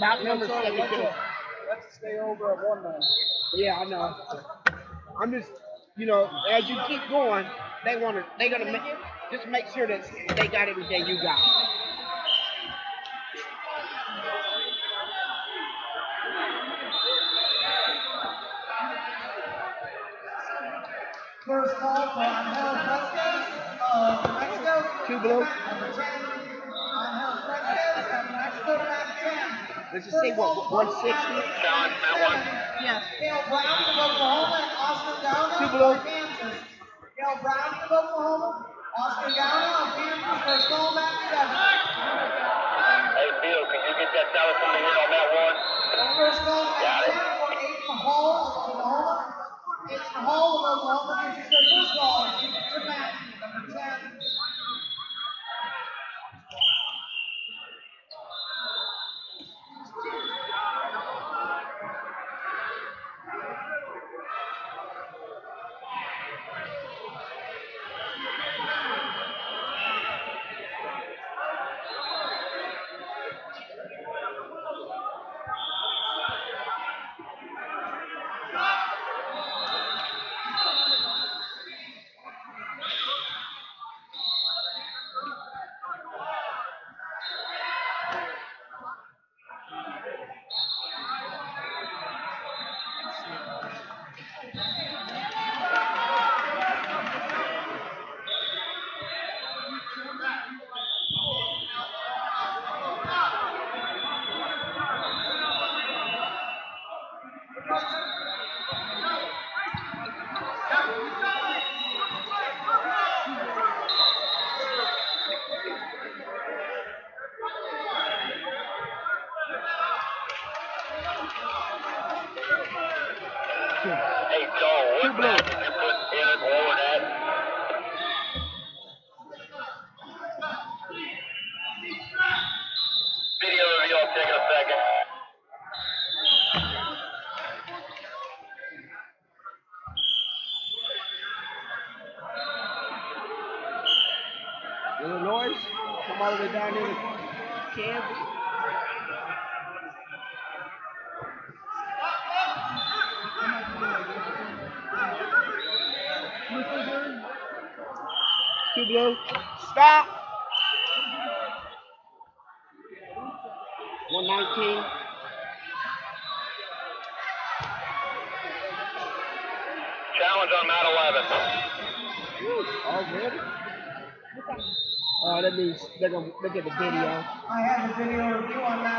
Bout number Let's, 72. let's, let's stay over at one then. Yeah, I know. I'm just, you know, as you keep going, they want to, they gonna make, just make sure that they got everything you got. First call for Angel Vasquez of New Mexico. Two blue. Number 10, Angel Vasquez of New Mexico, back 10. Let's just say what, 160? Challenge, Matt one. Yes. Gail Browning of Oklahoma and Oscar Gauna of Kansas. Gail Browning of Oklahoma, Oscar Gauna of Kansas, first call back 7. Hey, Bill, can you get that salad from me here on that one? First call Got back it. Hey, Joel, what match did you put Eric Ward at? Video review, I'll take a second. Illinois? Come all the way down there to Kansas? Two blue. Stop. 119. Challenge on Mat 11. Woo, already? Oh, uh, that means they're gonna look at the video. I have a video review on that.